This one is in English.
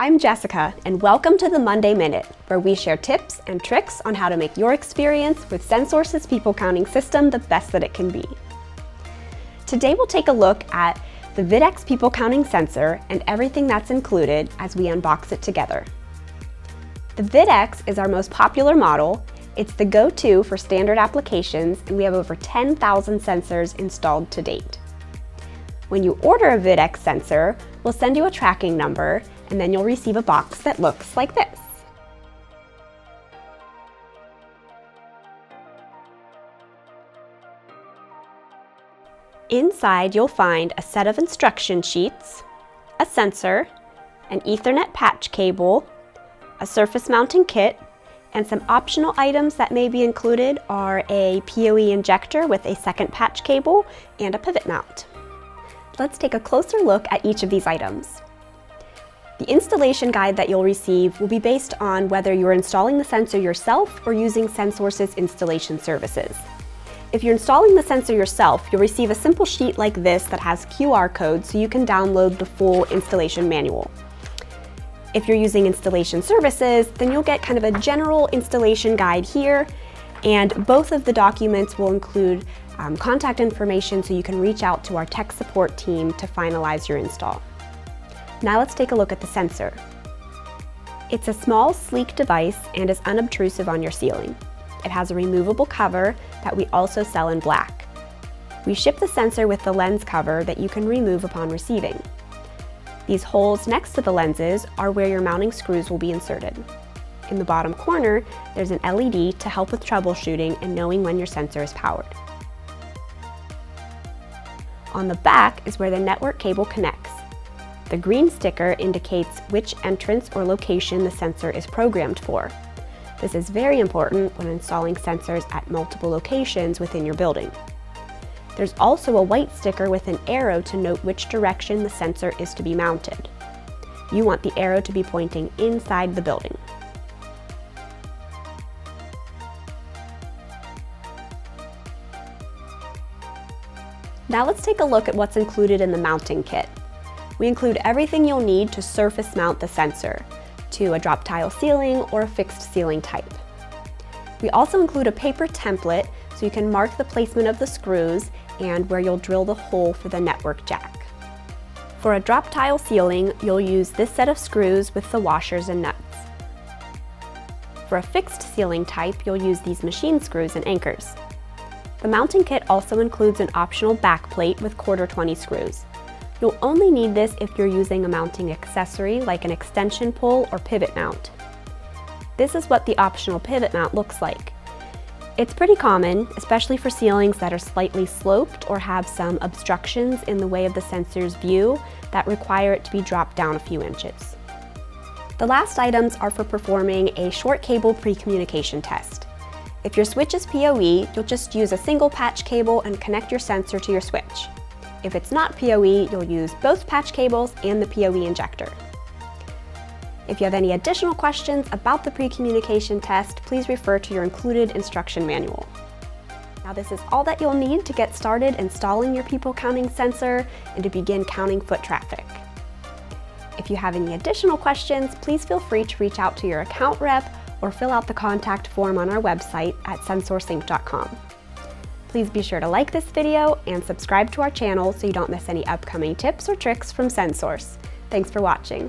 I'm Jessica, and welcome to the Monday Minute, where we share tips and tricks on how to make your experience with SenSource's people counting system the best that it can be. Today we'll take a look at the VidX people counting sensor and everything that's included as we unbox it together. The VidX is our most popular model. It's the go-to for standard applications, and we have over 10,000 sensors installed to date. When you order a VidX sensor, we'll send you a tracking number and then you'll receive a box that looks like this. Inside, you'll find a set of instruction sheets, a sensor, an Ethernet patch cable, a surface mounting kit, and some optional items that may be included are a PoE injector with a second patch cable and a pivot mount. Let's take a closer look at each of these items. The installation guide that you'll receive will be based on whether you're installing the sensor yourself or using SenSource's installation services. If you're installing the sensor yourself, you'll receive a simple sheet like this that has QR codes so you can download the full installation manual. If you're using installation services, then you'll get kind of a general installation guide here, and both of the documents will include um, contact information so you can reach out to our tech support team to finalize your install. Now let's take a look at the sensor. It's a small, sleek device and is unobtrusive on your ceiling. It has a removable cover that we also sell in black. We ship the sensor with the lens cover that you can remove upon receiving. These holes next to the lenses are where your mounting screws will be inserted. In the bottom corner, there's an LED to help with troubleshooting and knowing when your sensor is powered. On the back is where the network cable connects. The green sticker indicates which entrance or location the sensor is programmed for. This is very important when installing sensors at multiple locations within your building. There's also a white sticker with an arrow to note which direction the sensor is to be mounted. You want the arrow to be pointing inside the building. Now let's take a look at what's included in the mounting kit. We include everything you'll need to surface mount the sensor to a drop tile ceiling or a fixed ceiling type. We also include a paper template so you can mark the placement of the screws and where you'll drill the hole for the network jack. For a drop tile ceiling, you'll use this set of screws with the washers and nuts. For a fixed ceiling type, you'll use these machine screws and anchors. The mounting kit also includes an optional back plate with quarter 20 screws. You'll only need this if you're using a mounting accessory like an extension pole or pivot mount. This is what the optional pivot mount looks like. It's pretty common, especially for ceilings that are slightly sloped or have some obstructions in the way of the sensor's view that require it to be dropped down a few inches. The last items are for performing a short cable pre-communication test. If your switch is PoE, you'll just use a single patch cable and connect your sensor to your switch. If it's not PoE, you'll use both patch cables and the PoE injector. If you have any additional questions about the pre-communication test, please refer to your included instruction manual. Now this is all that you'll need to get started installing your people counting sensor and to begin counting foot traffic. If you have any additional questions, please feel free to reach out to your account rep or fill out the contact form on our website at sensourceinc.com. Please be sure to like this video and subscribe to our channel so you don't miss any upcoming tips or tricks from SenSource. Thanks for watching.